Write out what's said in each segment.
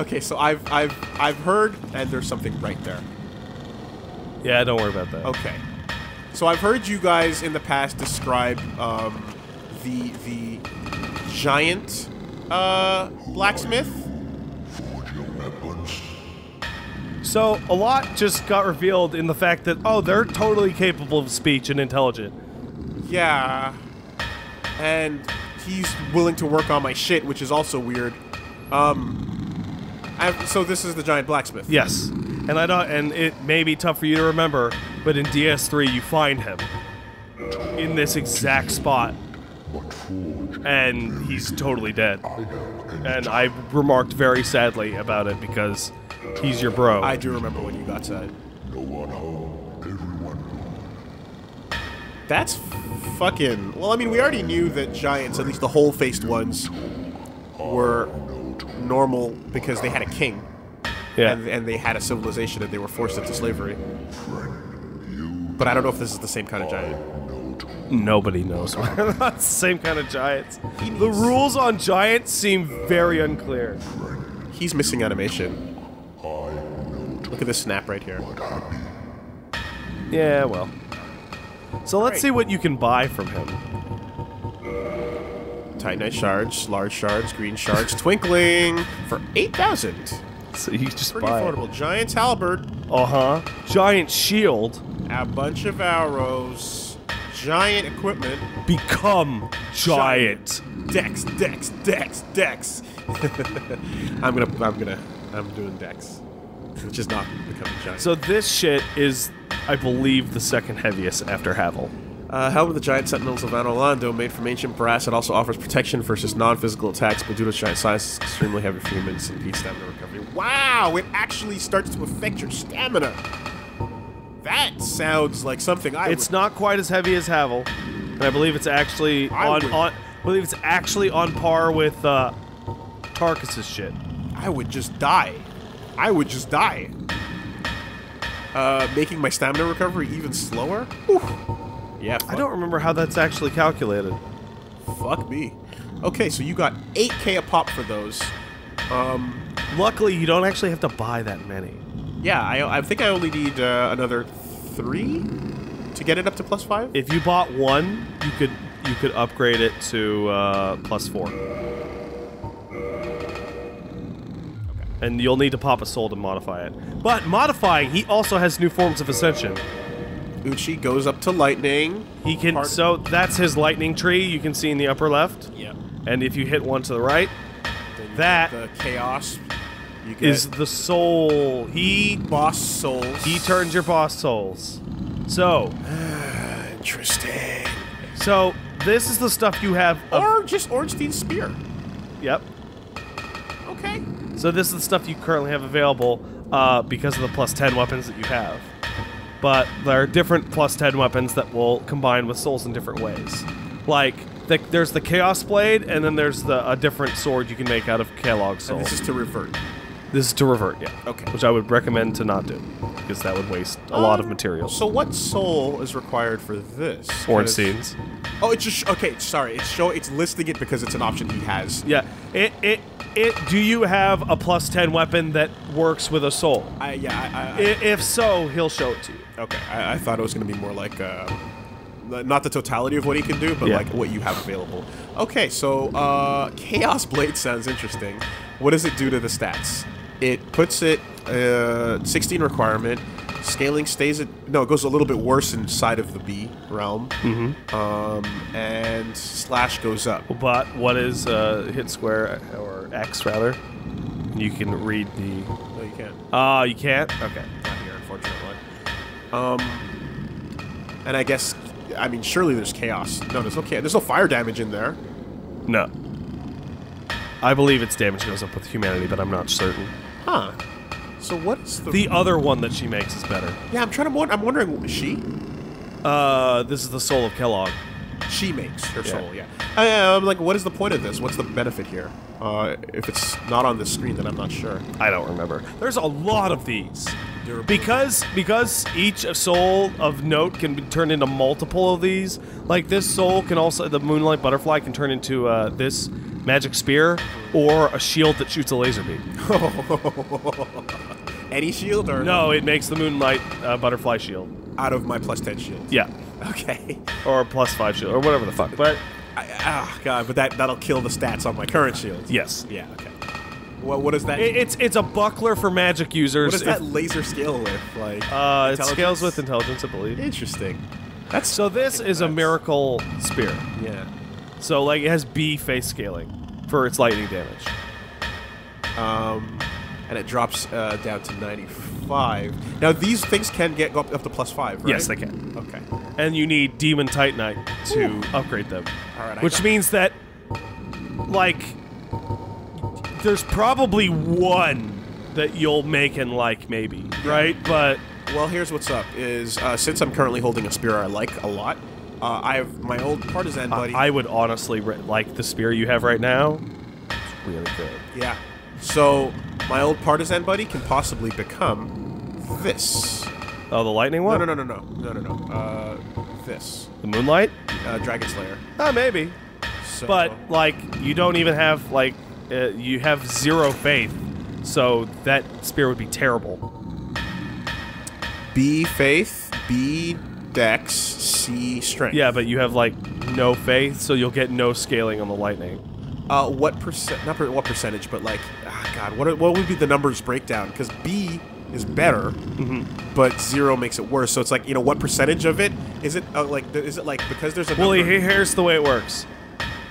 Okay, so I've I've I've heard, and there's something right there. Yeah, don't worry about that. Okay, so I've heard you guys in the past describe um, the the giant uh, blacksmith. So a lot just got revealed in the fact that oh, they're totally capable of speech and intelligent. Yeah, and he's willing to work on my shit, which is also weird. Um, I've, so this is the giant blacksmith. Yes, and I don't, and it may be tough for you to remember, but in DS3 you find him in this exact spot, and he's totally dead. And I remarked very sadly about it because he's your bro. I do remember when you got said. That's fucking. Well, I mean, we already knew that giants, at least the whole faced ones, were normal because they had a king. yeah. And, and they had a civilization and they were forced into slavery. But I don't know if this is the same kind of giant. Nobody knows. We're not the same kind of giants. The rules on giants seem very unclear. He's missing animation. Look at this snap right here. Yeah, well. So let's Right. see what you can buy from him. Titanite shards, large shards, green shards, twinkling for 8,000. So you just Pretty buy. affordable. Giant's halberd, Uh huh. Giant shield. a bunch of arrows, giant equipment, Become giant. Dex, Dex, Dex, Dex. I'm gonna, I'm gonna, I'm doing Dex, which is not becoming giant. So this shit is, I believe, the second heaviest after Havel. Uh, Helm of the Giant Sentinels of Anor Londo, made from ancient brass, it also offers protection versus non-physical attacks, but due to its giant size, it's extremely heavy for humans and beats stamina recovery. Wow, it actually starts to affect your stamina. That sounds like something I It's would, not quite as heavy as Havel, and I believe it's actually I on, would- on. I believe it's actually on par with uh, Tarkus's shit. I would just die. I would just die. Uh, making my stamina recovery even slower? Whew. Yeah, I don't remember how that's actually calculated. fuck me. Okay, so you got 8k a pop for those. Um, Luckily, you don't actually have to buy that many. Yeah, I, I think I only need uh, another three to get it up to plus five. If you bought one, you could you could upgrade it to uh, plus four. And you'll need to pop a soul to modify it. But modifying, he also has new forms of ascension. Uchi goes up to lightning. He can Part- so that's his lightning tree you can see in the upper left. Yeah. And if you hit one to the right, that The chaos. You get is the soul. He boss souls. he turns your boss souls. So interesting. so this is the stuff you have. Or just Ornstein's spear. yep. Okay. So this is the stuff you currently have available uh, because of the plus 10 weapons that you have. But there are different plus 10 weapons that will combine with souls in different ways. Like, the, there's the Chaos Blade, and then there's the a different sword you can make out of Quelaag's soul. And this is to revert. This is to revert, yeah. Okay. Which I would recommend to not do, because that would waste a lot of materials. So what soul is required for this? 'Cause- Ornstein's. Oh, it's just okay. Sorry, it's show. It's listing it because it's an option he has. Yeah. It, it, it, do you have a plus 10 weapon that works with a soul? I yeah. I, I, I- If so, he'll show it to you. Okay, I, I thought it was going to be more like, uh, not the totality of what he can do, but Yeah. like what you have available. Okay, so uh, Chaos Blade sounds interesting. What does it do to the stats? It puts it uh, 16 requirement. Scaling stays at no, it goes a little bit worse inside of the B realm. Mm-hmm. Um, and slash goes up. But what is uh, hit square or X rather? You can read the. No, you can't. Ah, you can't. Okay. Not here, unfortunately. Um, and I guess, I mean, surely there's chaos. No, there's no chaos. There's no fire damage in there. No. I believe its damage goes up with humanity, but I'm not certain. Huh. So what's the? The other one that she makes is better. yeah, I'm trying to. I'm wondering. Is she? Uh, this is the soul of Quelaag. She makes her Yeah. soul. Yeah. I, I'm like, what is the point of this? What's the benefit here? Uh, if it's not on the screen, then I'm not sure. I don't remember. There's a lot of these. Because because each soul of note can be turned into multiple of these. Like this soul can also the moonlight butterfly can turn into uh, this magic spear or a shield that shoots a laser beam. Any shield or No, it makes the moonlight uh, butterfly shield. out of my plus ten shield? Yeah, Okay. or plus five shield or whatever the fuck. But ah, God, but that that'll kill the stats on my current shield. yes, Yeah. Okay. What what is that? It- it's it's a buckler for magic users. what does that laser scale with? Like uh, it scales with intelligence, I believe. Interesting. That's So this is a miracle spear. Yeah. So like it has B face scaling for its lightning damage. Um, and it drops uh, down to 95. Now these things can get go up, up to plus five, right? Yes, they can. Okay. And you need Demon Titanite to upgrade them. All right, I Which got- means that, like, there's probably one that you'll make and like, maybe, right? But Well, here's what's up: is uh, since I'm currently holding a spear I like a lot, uh, I have my old partisan buddy. I would honestly like the spear you have right now. It's really good. yeah. So my old partisan buddy can possibly become this. Oh, the lightning one? no, no, no, no, no, no, no. Uh, this The Moonlight? uh, Dragon Slayer. Ah, maybe. So, But like, you don't even have like, uh, you have zero faith, so that spear would be terrible. B faith, B dex, C strength. Yeah, but you have like no faith, so you'll get no scaling on the lightning. Uh, what percent? Not per, what percentage, but like, ah, God, what what would be the numbers breakdown? Because B is better, Mm-hmm. but zero makes it worse. So it's like, you know, what percentage of it is it? Uh, like, is it like because there's a Well, here's the way it works.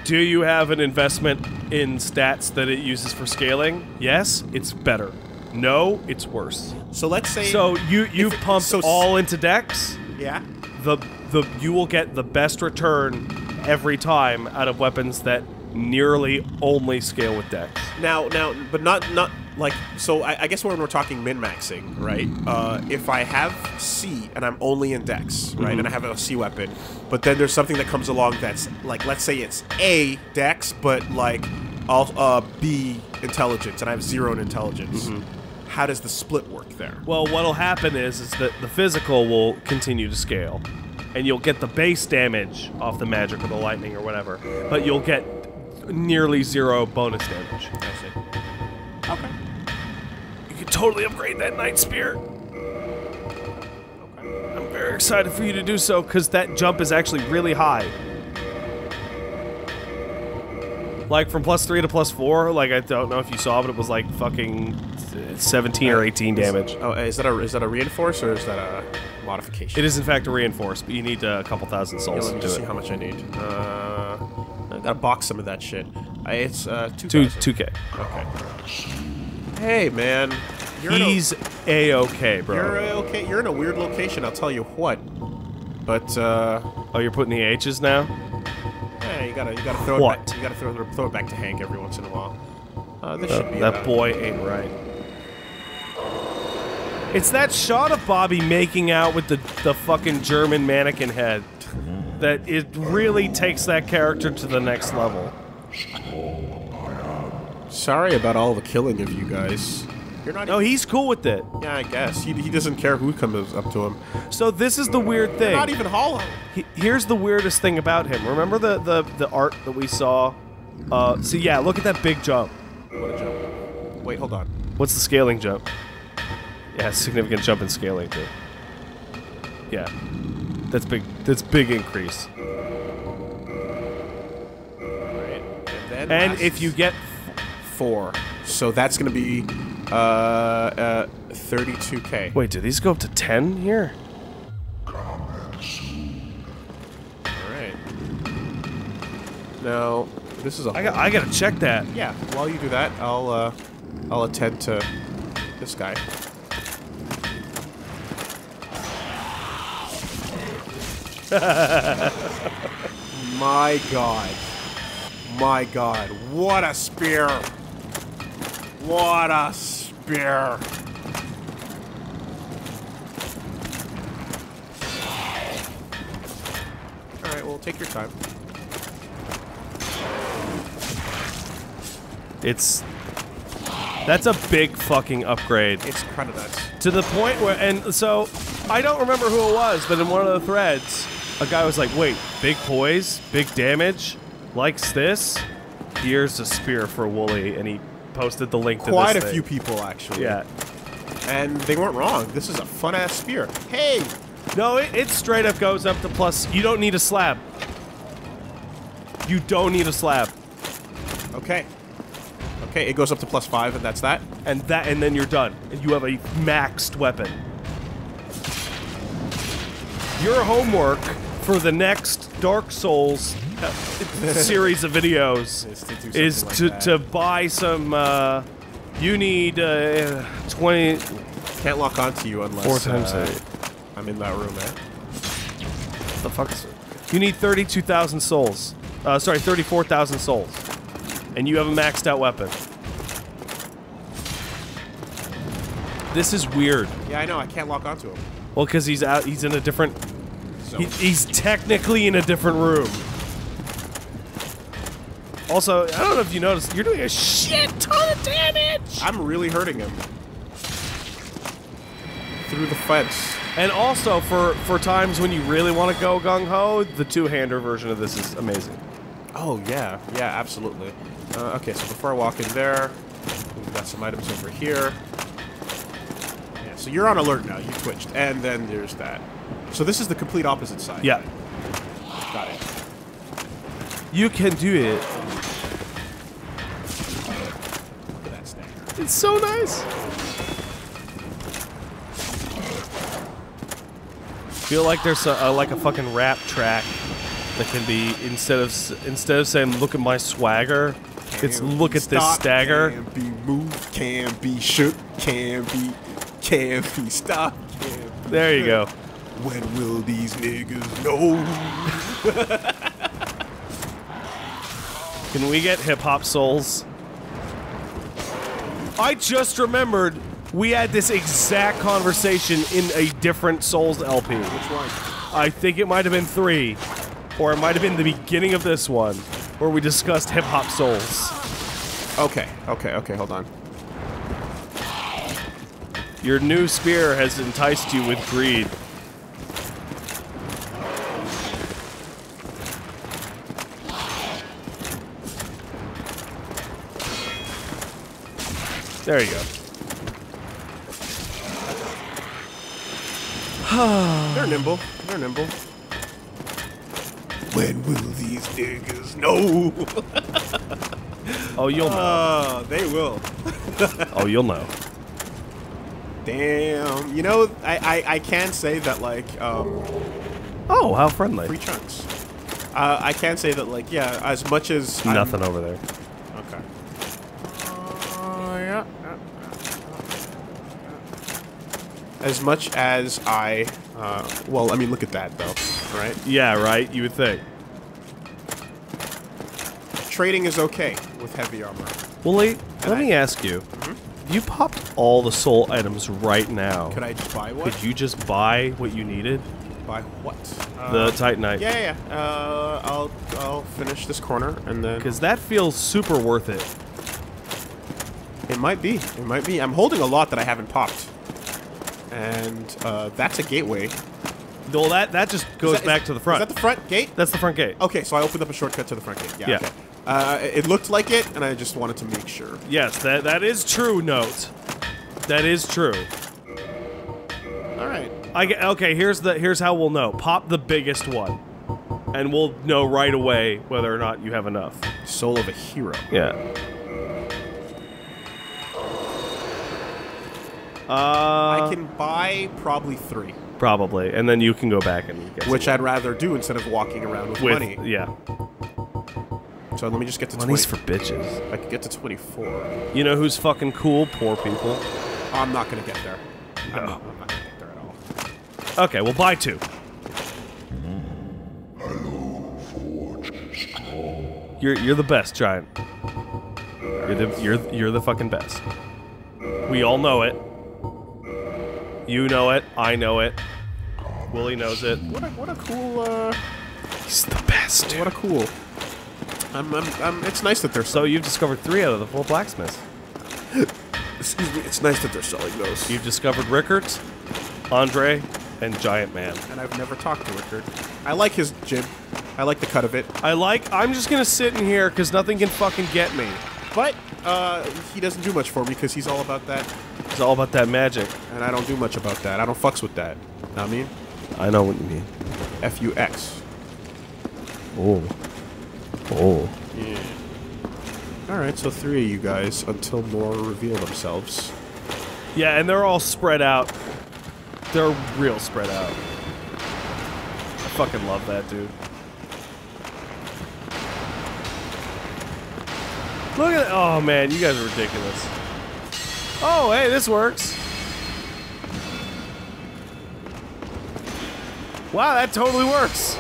Do you have an investment in stats that it uses for scaling? Yes, it's better. No, it's worse. so let's say. So you you pumped so all into Dex. Yeah. The the you will get the best return every time out of weapons that nearly only scale with Dex. Now, now, but not not like so. I, I guess when we're talking min maxing, right? Uh, if I have C and I'm only in Dex, right, Mm-hmm. and I have a C weapon, but then there's something that comes along that's like, let's say it's A Dex, but like I'll uh, B intelligence, and I have zero in intelligence. Mm-hmm. How does the split work there? Well, what'll happen is is that the physical will continue to scale, and you'll get the base damage off the magic or the lightning or whatever, but you'll get nearly zero bonus damage. I see. Okay. You can totally upgrade that Knight Spear. Okay. I'm very excited for you to do so because that jump is actually really high. Like from plus three to plus four, like I don't know if you saw, but it was like fucking 17 or 18 damage. Oh, is that a is that a reinforce or is that a modification? It is in fact a reinforce, but you need uh, a couple thousand Yeah, souls let me to see it. how much I need. Uh, I gotta box some of that shit. I, it's uh, two. Two. 2k. Okay. Hey, man. You're He's a-okay, bro. you're a, okay. You're in a weird location. I'll tell you what. But uh, oh, you're putting the H's now? Yeah, you gotta you gotta throw What? it. Back, you gotta throw throw it back to Hank every once in a while. Uh, this should Uh, be that about- boy ain't right. It's that shot of Bobby making out with the, the fucking German mannequin head that it really takes that character to the next level. Sorry about all the killing of you guys. You're not. No, he's cool with it. yeah, I guess he, he doesn't care who comes up to him. So this is the weird You're thing. not even hollow. He- here's the weirdest thing about him. Remember the, the, the art that we saw? Uh, so yeah, look at that big jump. What a jump. Wait, hold on. What's the scaling jump? Yeah, significant jump in scaling too. Yeah, that's big. That's big increase. Right. And And if you get four, so that's gonna be uh, uh 32k. wait, do these go up to ten here? All right. Now this is a. I got. I gotta check that. yeah. While you do that, I'll uh, I'll attend to this guy. My God. My God. What a spear. What a spear. All right, well, take your time. It's. That's a big fucking upgrade. It's kind of nuts. to the point where and so I don't remember who it was, but in one of the threads, a guy was like, "Wait, big poise, big damage, likes this." Here's a spear for Woolie, and he posted the link to this. Quite a this few people actually. Yeah. And they weren't wrong. This is a fun ass spear. Hey, No, it, it straight up goes up to plus. You don't need a slab. You don't need a slab, okay. Okay, it goes up to plus five, and that's that. and that, and then you're done, and you have a maxed weapon. Your homework for the next Dark Souls uh, series of videos Is to is something to, that. to buy some. Uh, you need uh, twenty. Can't lock onto you unless Four times uh, eight. I'm in that room, man. What the fuck is it? You need 32,000 souls. Uh, sorry, 34,000 souls. And you have a maxed out weapon. This is weird. Yeah, I know. I can't lock onto him. Well, because he's out, he's in a different, he, he's technically in a different room. Also, I don't know if you noticed, you're doing a shit ton of damage! I'm really hurting him through the fence. And also, for, for times when you really want to go gung-ho, the two-hander version of this is amazing. Oh yeah, yeah, absolutely. Uh, okay, so before I walk in there, we've got some items over here. Yeah, so you're on alert now. You twitched, and then there's that. So this is the complete opposite side. Yeah. got it. You can do it. Look at that stagger. It's so nice. Feel like there's a, a like a fucking rap track that can be instead of instead of saying "look at my swagger," it's "look at this stagger." Can be moved, can be shook, can be, can be stopped. Can be There you go. Shook. When will these niggas know? Can we get hip hop souls? I just remembered we had this exact conversation in a different Souls LP. Which one? I think it might have been three, or it might have been the beginning of this one, where we discussed hip hop souls. Okay, okay, okay. Hold on. Your new spear has enticed you with greed. There you go. They're nimble. They're nimble. When will these niggas know? Oh, you'll know. Uh, they will. Oh, you'll know. Damn. You know, I, I, I can say that, like, um, Oh, how friendly. free chunks. Uh, I can say that, like, yeah, as much as. I'm- Nothing over there. Okay. Uh, yeah. As much as I, uh, well, I mean, look at that though, right? Yeah, right? You would think. Trading is okay with heavy armor. Well, let, let I- me ask you. If you popped all the soul items right now, Could I just buy one? could you just buy what you needed? buy what? The Uh, Titanite. yeah, yeah. yeah. Uh, I'll I'll finish this corner and then Because that feels super worth it. it might be. It might be. I'm holding a lot that I haven't popped, and uh, that's a gateway. No, that, that just goes that- back is- to the front. Is that the front gate? That's the front gate. Okay, so I opened up a shortcut to the front gate. Yeah. Yeah. Okay. Uh, it looked like it, and I just wanted to make sure. Yes, that that is true. Note. That is true. All right. I get, okay. Here's the here's how we'll know. Pop the biggest one, and we'll know right away whether or not you have enough. Soul of a hero. Yeah. Uh, I can buy probably three, probably, and then you can go back and get which some I'd rather do instead of walking around with, with money. yeah. So let me just get to Money's 20. for bitches. I could get to 24. You know who's fucking cool? Poor people. I'm not gonna get there. I'm, No. not, I'm not gonna get there at all. Okay, well, buy two. You're you're the best, giant. You're the you're you're the fucking best. We all know it. You know it. I know it. Willie knows it. What a what a cool. Uh, He's the best. what a cool. I'm, I'm, I'm, it's nice that they're So you've discovered three out of the four blacksmiths. Excuse me. It's nice that they're selling those. You've discovered Rickert, Andre, and Giant Man. and I've never talked to Rickert. I like his jib. I like the cut of it. I like. I'm just gonna sit in here because nothing can fucking get me. But uh, he doesn't do much for me because he's all about that, It's all about that magic. and I don't do much about that. I don't fucks with that. Know what I mean? I know what you mean. F U X. Oh. Oh. Yeah. Alright, so three of you guys until more reveal themselves. Yeah, and they're all spread out. They're real spread out. I fucking love that, dude. Look at Oh man, you guys are ridiculous. Oh, hey, this works. Wow, that totally works.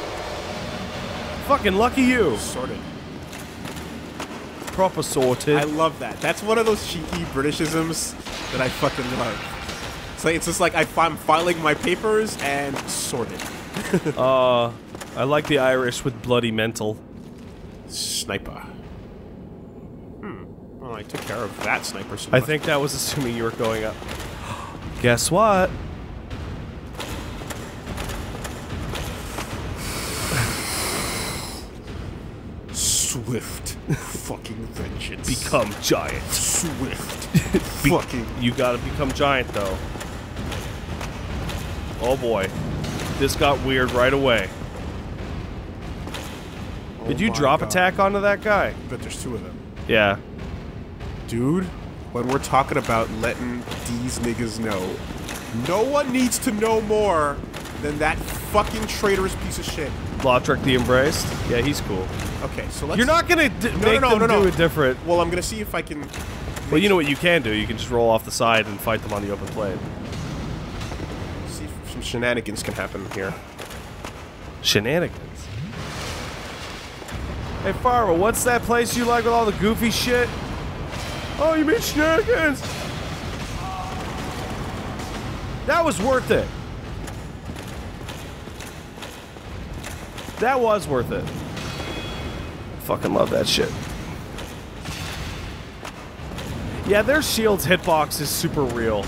Fucking lucky you. Sorted. Proper sorted. I love that. That's one of those cheeky Britishisms that I fucking love. It's like it's just like I, I'm filing my papers and sorted. uh, I like the Irish with bloody mental. Sniper. I took care of that sniper. So I think that was assuming you were going up. Guess what? swift fucking vengeance. Become giant. swift. Fucking. You gotta become giant, though. Oh boy. This got weird right away. Did Oh you drop God. attack onto that guy? But there's two of them. Yeah. Dude, when we're talking about letting these niggas know, no one needs to know more than that fucking traitorous piece of shit. Lautrec the Embraced? Yeah, he's cool. Okay, so let's. You're not gonna d- make no, them no, no. do it different. Well, I'm gonna see if I can. Well, you know what you can do? You can just roll off the side and fight them on the open plane. See if some shenanigans can happen here. Shenanigans. Hey, Farwa, what's that place you like with all the goofy shit? Oh, you mean shenanigans? That was worth it. That was worth it. Fucking love that shit. Yeah, their shield's hitbox is super real.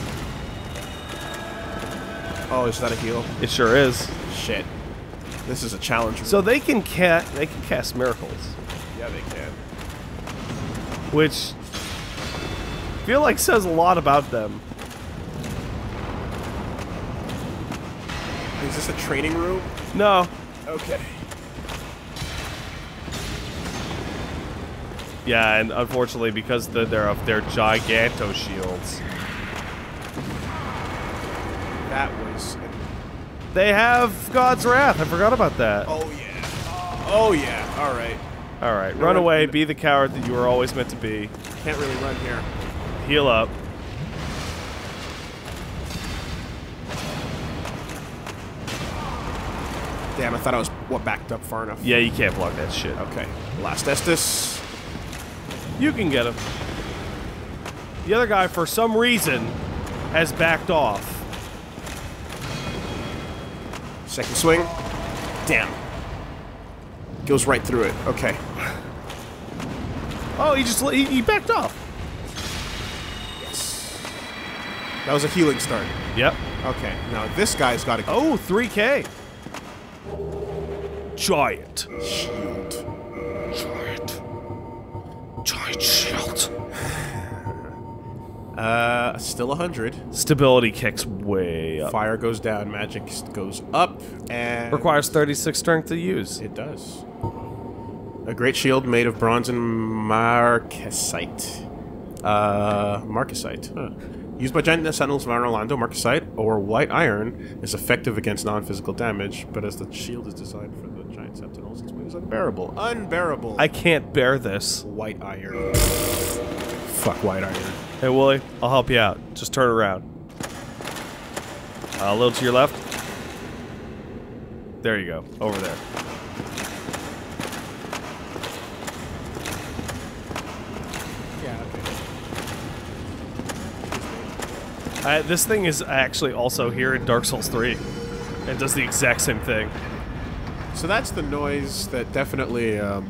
Oh, is that a heal? It sure is. Shit. This is a challenge. So they can ca- they can cast miracles. yeah, they can. which feel like says a lot about them. Is this a training room? No, Okay. yeah, and unfortunately, because the, they're of their giganto shields, That was. they have God's wrath. I forgot about that. Oh yeah. Oh yeah. All right. All right, run no, away. Be the coward that you were always meant to be. Can't really run here. Heal up. Damn, I thought I was what backed up far enough. Yeah, you can't block that shit. Okay. Last Estus. You can get him. The other guy, for some reason, has backed off. Second swing. Damn. Goes right through it. Okay. Oh, he just he, he backed off. That was a healing start. Yep. Okay. Now this guy's got a Oh, 3K. Giant. shield. Giant. Giant shield. Uh, still 100. Stability kicks way up. Fire goes down, magic goes up, and Requires 36 strength to use. it does. A great shield made of bronze and marcasite. Uh, marcasite. Huh. Used by giant sentinels of Anor Londo, marcasite or white iron is effective against non-physical damage, but as the shield is designed for the giant sentinels, its weight is unbearable. Unbearable. I can't bear this. white iron. Fuck white iron. Hey, Woolie, I'll help you out. Just turn around. Uh, a little to your left. There you go. Over there. Yeah. Okay. Uh, this thing is actually also here in Dark Souls 3. and does the exact same thing. So that's the noise that definitely um,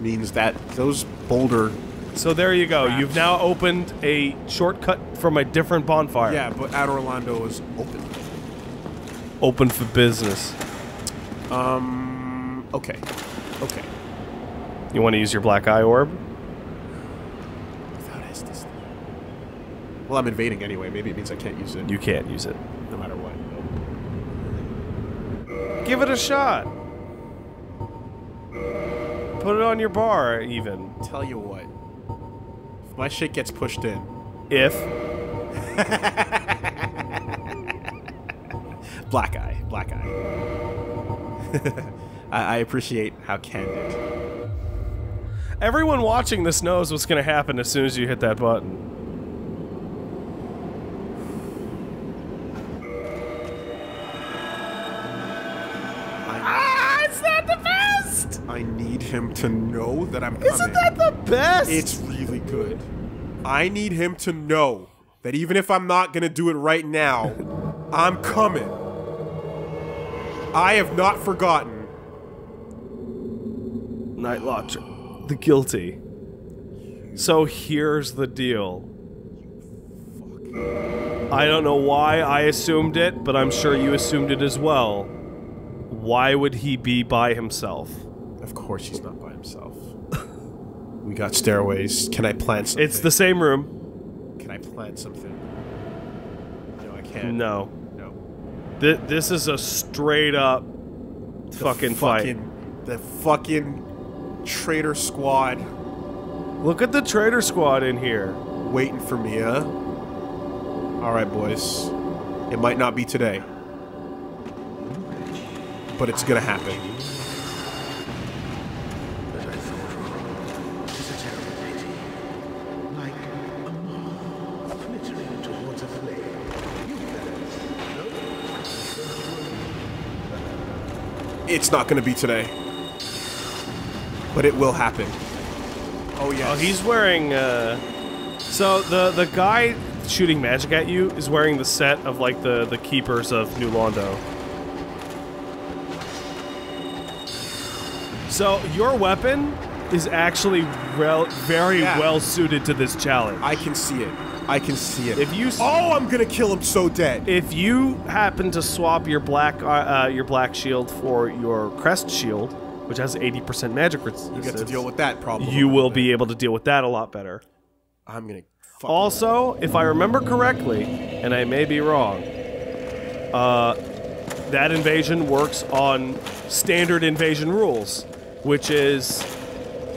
means that those boulder. So there you go. Traps. You've now opened a shortcut from a different bonfire. Yeah, but Anor Londo is open. Open for business. Um. Okay. Okay. You want to use your black eye orb? Without Estus. Well, I'm invading anyway. Maybe it means I can't use it. You can't use it. no matter what. Give it a shot. Put it on your bar, even. Tell you what. If my shit gets pushed in, If. black eye, black eye. I, I appreciate how candid. Everyone watching this knows what's going to happen as soon as you hit that button. To know that I'm coming. Isn't that the best? It's really good. I need him to know that even if I'm not gonna do it right now, I'm coming. I have not forgotten. Night Watcher. The guilty. So here's the deal. I don't know why I assumed it, but I'm sure you assumed it as well. Why would he be by himself? Of course he's not by himself. we got stairways. Can I plant something? It's the same room. Can I plant something? No, I can't. No. No. Th- this is a straight up The fucking fight. The fucking traitor squad Look at the traitor squad in here. waiting for me, huh? Alright, boys. It might not be today. But it's gonna happen. It's not gonna be today. But it will happen. Oh, yeah. Oh, he's wearing. Uh, so the the guy shooting magic at you is wearing the set of like the the keepers of New Londo. So your weapon is actually rel- very Yeah. well suited to this challenge. I can see it. I can see it. If you oh, I'm gonna kill him so dead. if you happen to swap your black uh, uh, your black shield for your crest shield, which has 80% magic resistance, you get to deal with that problem. you will bit. be able to deal with that a lot better. I'm gonna. Fuck Also, if I remember correctly, and I may be wrong, uh, that invasion works on standard invasion rules, which is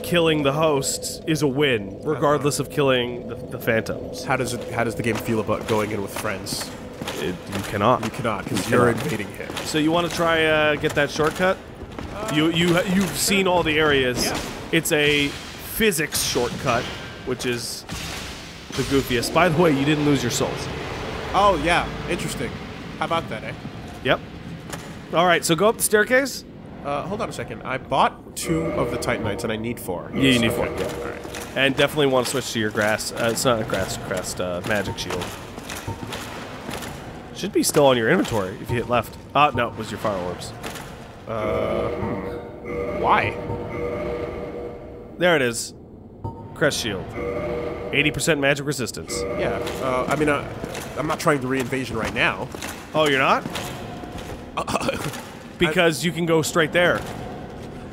killing the host is a win, regardless of killing the, the phantoms. How does it? How does the game feel about going in with friends? It, you cannot. You cannot because You you're invading him. So you want to try uh, get that shortcut? you you you've seen all the areas. Yeah. It's a physics shortcut, which is the goofiest. By the way, you didn't lose your souls. Oh yeah, interesting. How about that, eh? Yep. All right, so go up the staircase. Uh, hold on a second. I bought two of the Titanites and I need four. Yeah, you need four. Okay, All right. And definitely want to switch to your grass. Uh, it's not a grass crest, uh, magic shield. Should be still on your inventory if you hit left. Ah, no, it was your fire orbs. Why? There it is. Crest shield. 80% magic resistance. Yeah. Uh, I mean, uh, I'm not trying to re-invasion right now. Oh, you're not? because you can go straight there.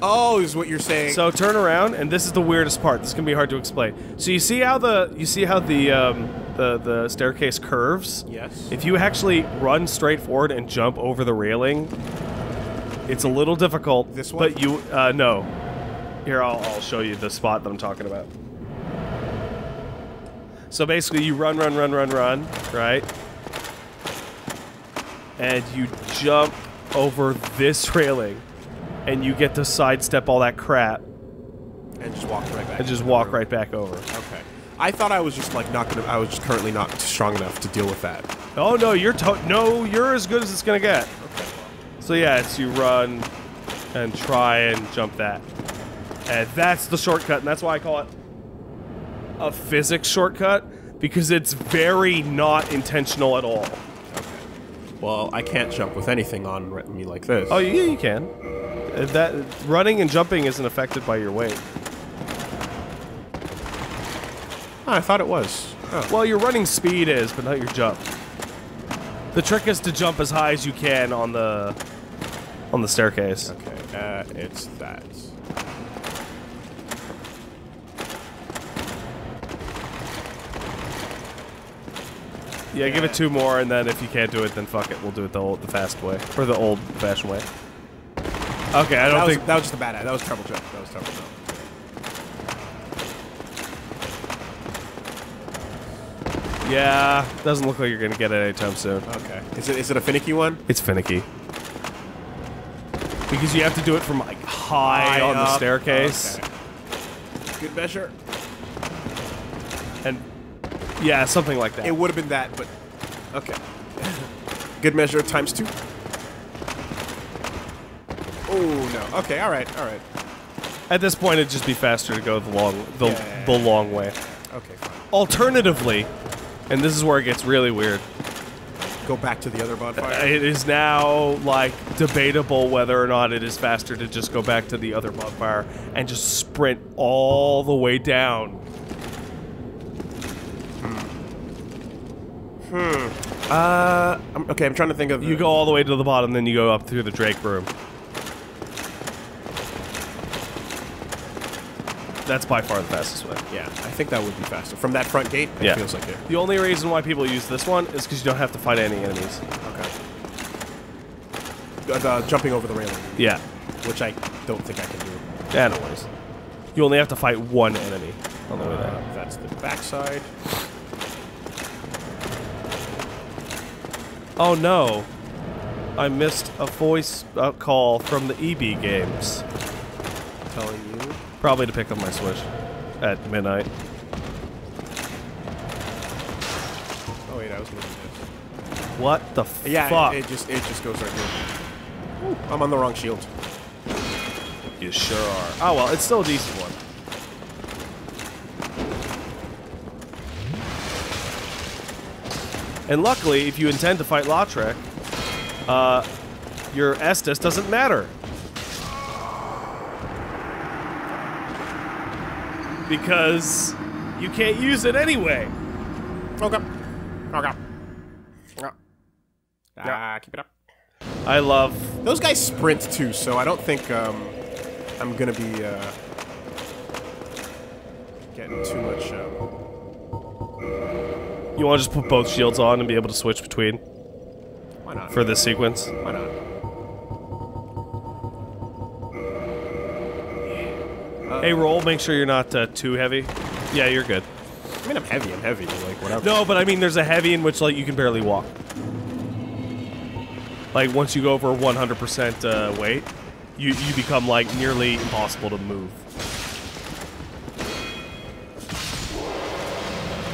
Oh, is what you're saying? So turn around, and this is the weirdest part. This can be hard to explain. So you see how the you see how the um, the the staircase curves. yes. If you actually run straight forward and jump over the railing, it's a little difficult. This one? But you uh, no. Here, I'll, I'll show you the spot that I'm talking about. So basically, you run, run, run, run, run, right? And you jump over this railing, and you get to sidestep all that crap and just walk right back. and just walk right back over. Okay. I thought I was just like not gonna. I was just currently not strong enough to deal with that. Oh no, you're to- no, you're as good as it's gonna get. Okay. So yeah, it's you run and try and jump that, and that's the shortcut, and that's why I call it a physics shortcut because it's very not intentional at all. Well, I can't jump with anything on me like this. Oh yeah, you can. That running and jumping isn't affected by your weight. Oh, I thought it was. Oh. Well, your running speed is, but not your jump. The trick is to jump as high as you can on the on the staircase. Okay, uh, it's that. Yeah, give it two more, and then if you can't do it, then fuck it. We'll do it the old, the fast way, or the old-fashioned way. Okay, I don't That was, think. that was just a bad. eye. That was treble jump. That was treble jump. Yeah, doesn't look like you're gonna get it anytime soon. Okay. Is it is it a finicky one? It's finicky because you have to do it from like high, on the up. staircase, Okay. Good measure. Yeah, something like that. It would have been that, but okay. Good measure of times two. Oh no. Okay. All right. All right. At this point, it'd just be faster to go the long, the, Yeah. the long way. Okay. Fine. Alternatively, and this is where it gets really weird. Go back to the other bonfire. It is now like debatable whether or not it is faster to just go back to the other bonfire and just sprint all the way down. Uh. I'm, okay. I'm trying to think of. You go all the way to the bottom, then you go up through the Drake room. That's by far the fastest way. Yeah. I think that would be faster from that front gate. It Yeah. feels like it. The only reason why people use this one is because you don't have to fight any enemies. Okay. Uh, the jumping over the railing, Yeah. which I don't think I can do. Yeah, no worries. You only have to fight one enemy on the way there. Uh, that's the backside. Oh no. I missed a voice uh, call from the EB games. Telling you. Probably to pick up my Switch at midnight. Oh wait, I was moving this. What the Yeah, fuck? It, it just it just goes right here. Ooh, I'm on the wrong shield. you sure are. Oh well, it's still a decent one. And luckily, if you intend to fight Lautrec, uh, your Estus doesn't matter. Because you can't use it anyway. Okay. Okay. Okay. Ah, keep it up. I love Those guys sprint too, so I don't think um, I'm gonna be uh, getting too much. Uh, You want to just put both shields on and be able to switch between why not? for this sequence? why not? Hey, roll. Make sure you're not uh, too heavy. Yeah, you're good. I mean, I'm heavy. I'm heavy. Like whatever. No, but I mean, there's a heavy in which like you can barely walk. Like once you go over 100% uh, weight, you you become like nearly impossible to move.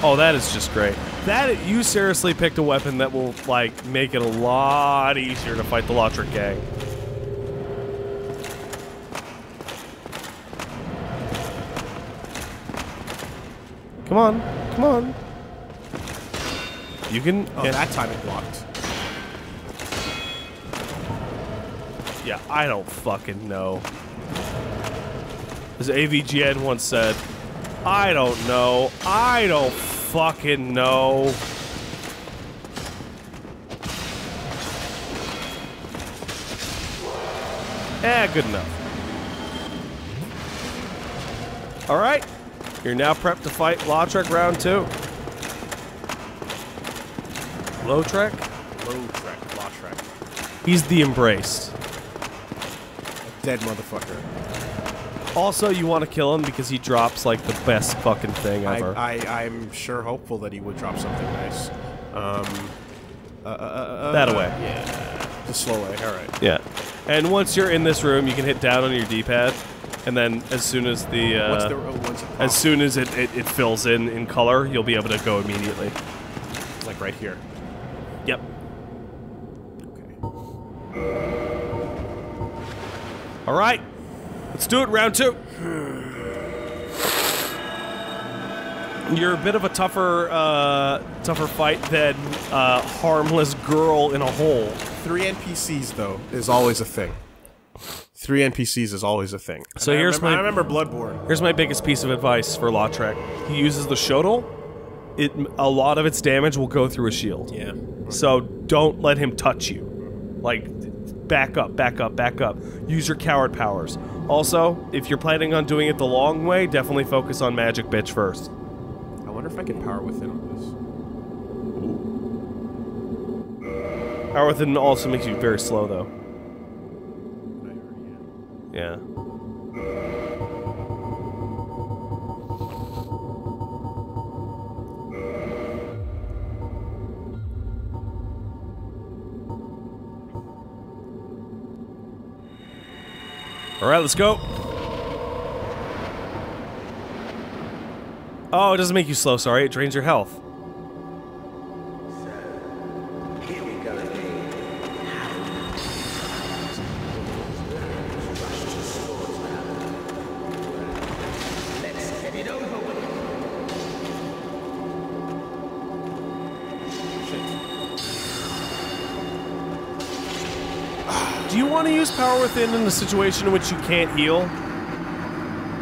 Oh, that is just great. That you seriously picked a weapon that will like make it a lot easier to fight the Lautrec gang. Come on, come on. You can. Oh, yeah, that time it blocked. yeah, I don't fucking know. As AVGN once said, I don't know. I don't fucking know. Eh, good enough. Alright. You're now prepped to fight Lautrec round two. Lautrec? Low trek, law trek. He's the embraced. Dead motherfucker. Also, you want to kill him because he drops like the best fucking thing ever. I I'm sure hopeful that he would drop something nice. Um. Uh, uh, uh, That away. Yeah. The slow way. All right. yeah. And once you're in this room, you can hit down on your D-pad, and then as soon as the, uh, the oh, what's as soon as it, it, it fills in in color, you'll be able to go immediately. like right here? Yep. Okay. All right. Let's do it. Round two. You're a bit of a tougher, uh, tougher fight than uh, harmless girl in a hole. Three NPCs though is always a thing. Three NPCs is always a thing. So And I here's remember, my- I remember Bloodborne. Here's my biggest piece of advice for Lautrec. He uses the shotel. It a lot of its damage will go through a shield. Yeah. So don't let him touch you. Like back up, back up, back up. Use your coward powers. Also, if you're planning on doing it the long way, definitely focus on magic bitch first. I wonder if I can power within on this. Power within also makes you very slow though. Yeah. All right, let's go. Oh, it doesn't make you slow, sorry. It drains your health. Within in a situation in which you can't heal?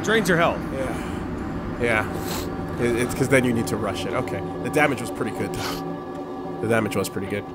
Drains your health. Yeah. Yeah. It, it's because then you need to rush it. Okay. The damage was pretty good, though. The damage was pretty good.